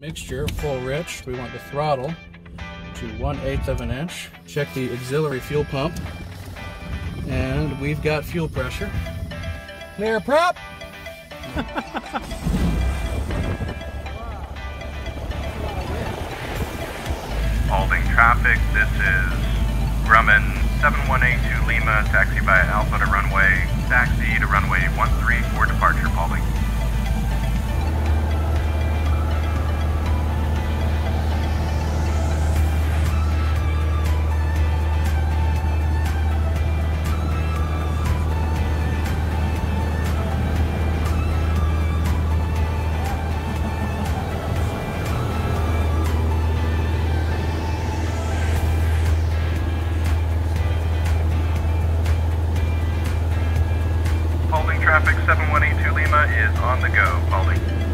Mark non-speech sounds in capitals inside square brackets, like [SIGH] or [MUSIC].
Mixture full rich. We want the throttle to 1 8th of an inch. Check the auxiliary fuel pump. And we've got fuel pressure. Clear prop! Holding [LAUGHS] traffic, this is Grumman 7182 Lima, taxi by Alpha to runway, taxi to runway 13 for departure, Paulding. traffic 7182 Lima is on the go, Paulie.